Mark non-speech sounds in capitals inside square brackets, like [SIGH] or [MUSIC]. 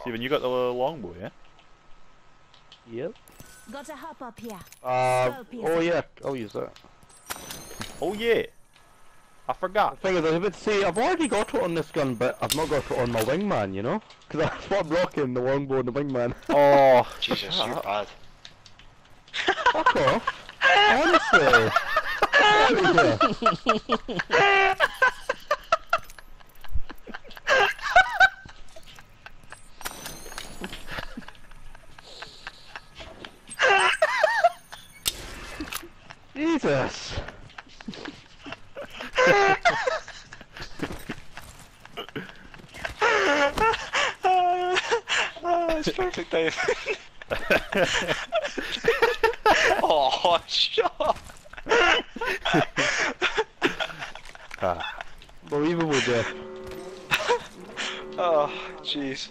Steven, you got the longbow, yeah? Yep. Got a hop up here. Uh, oh yeah, I'll use that. Oh yeah. I forgot. The forgot. thing is, I was about to say, I've already got it on this gun, but I've not got it on my wingman, you know? Because [LAUGHS] that's what I'm rocking, the longbow and the wingman. [LAUGHS] Oh, Jesus, you're [LAUGHS] bad. Fuck off. Honestly. Jesus. oh, it's perfect timing. [LAUGHS] oh, shut up. Ah. Believable, Jeff. Oh, jeez.